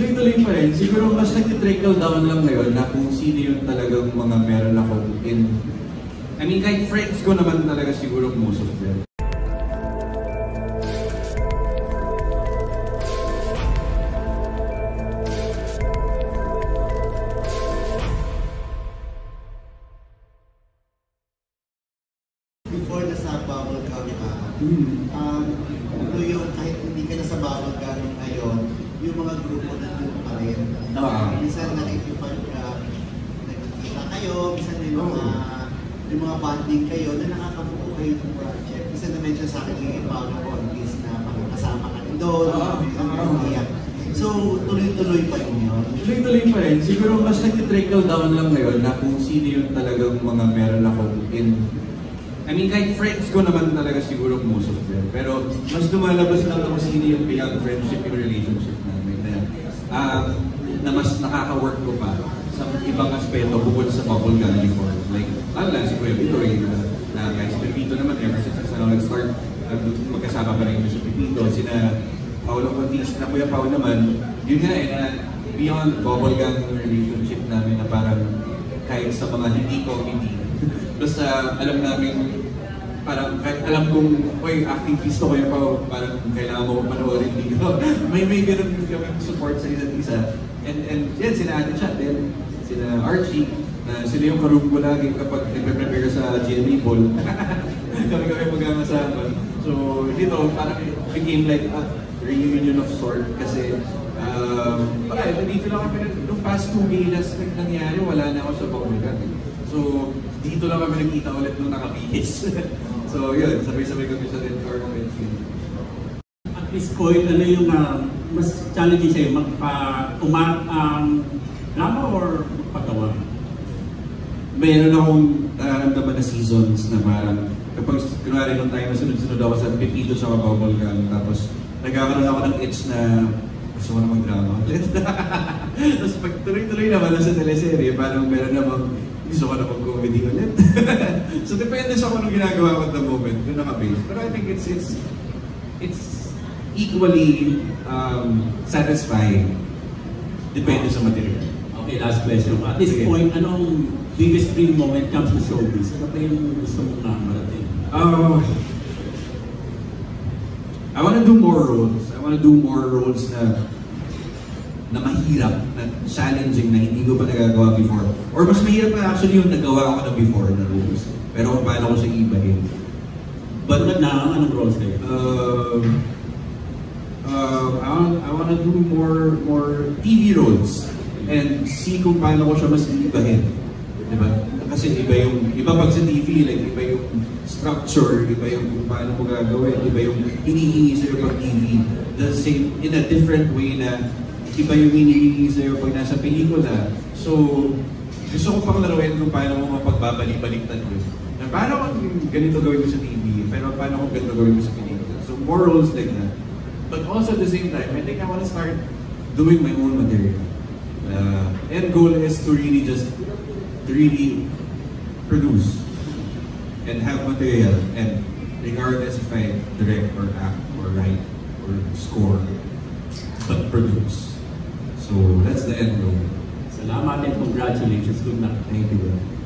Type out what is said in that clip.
Tuloy-tuloy pa rin. Siguro mas nag-trickle down lang ngayon na kung sino yung talagang mga meron ako in... I mean, kahit friends ko naman talaga siguro most of them. before na sa bubble gum ka, Mm. um, ano yung kahit hindi ka na sa bubble gum ngayon, yung mga grupo na doon pa rin. Ah. Minsan nakikipag, uh, nakikita kayo, minsan may mga, Oo. may mga bonding kayo na nakakabuo kayo ng project. Minsan na-mention sa akin yung Paulo Contis na makakasama ka rin doon, iyak. So, tuloy-tuloy pa rin yun. Tuloy-tuloy pa rin. Siguro mas nag-trickle down lang ngayon na kung sino yung talagang mga meron ako in... I mean, kahit friends ko naman talaga siguro most of them. Pero mas lumalabas lang kung sino yung beyond friendship yung relationship um, na mas nakaka-work ko pa sa ibang aspeto bukod sa bubble gum before. Like, lalo lang si Kuya Pitoy na, na guys, Pepito naman ever since sa nag-start, nag- magkasama pa rin sa Pepito. Sina Paolo Contis na Kuya Pao naman, yun nga eh, na beyond bubble gum relationship namin na parang kahit sa mga hindi comedy. Basta alam namin, parang alam kong, oy, acting piece to Kuya Pao, parang kailangan mo panoorin dito. may may ganun kami support sa isa't isa. And, and yan, sila Ate Chat, then sila Archie, na sila yung karoon ko lagi kapag nagpe-prepare sa GMA Ball. kami kami magkakasama. So, dito, parang became like a reunion of sort kasi um, wala, dito lang kami, nung past two galas nangyari, wala na ako sa Bakulgan. So, dito lang kami nagkita ulit nung nakabihis. so, yun, sabay-sabay kami sa Red Tournament. At this point, ano yung ah, mas challenging sa'yo? Magpa, uma, um, drama or magpagawa? Mayroon akong nararamdaman na seasons na parang kapag kunwari nung time na sunod-sunod ako sa Pepito sa Bubble Gum, tapos nagkakaroon ako ng itch na gusto ko na mag-drama ulit. tapos pag tuloy-tuloy naman na sa teleserye, parang meron namang gusto ko na mag-comedy ulit. so depende sa kung anong ginagawa ko at the moment, doon naka-base. Pero I think it's, it's, it's equally um, satisfying. Depende sa material. Okay, last question. At this Sige. point, anong biggest dream mo when it comes to showbiz? Ano pa yung gusto mong marating? Uh, I want to do more roles. I want to do more roles na na mahirap, na challenging, na hindi ko pa nagagawa before. Or mas mahirap pa actually yung nagawa ko na before na roles. Pero kung paano ko siya ibahin. But Tulad na, anong roles kayo? um, um, I want, I want to do more more TV roles and see kung paano ko siya mas iibahin. Diba? Kasi iba yung, iba pag sa TV, like, iba yung structure, iba yung kung paano mo gagawin, iba yung hinihingi sa'yo pag TV. The same, in a different way na iba yung hinihingi sa'yo pag nasa pelikula. So, gusto ko pang laruin kung paano mo mapagbabalik-baliktad yun. Na paano kung ganito gawin mo sa TV, pero paano kung ganito gawin mo sa pelikula. So, more roles like that. But also at the same time, I think I want to start doing my own material. Uh, end goal is to really just, to really produce and have material and regardless if I direct or act or write or score, but produce. So that's the end goal. Salamat and congratulations. Good luck. Thank you. bro.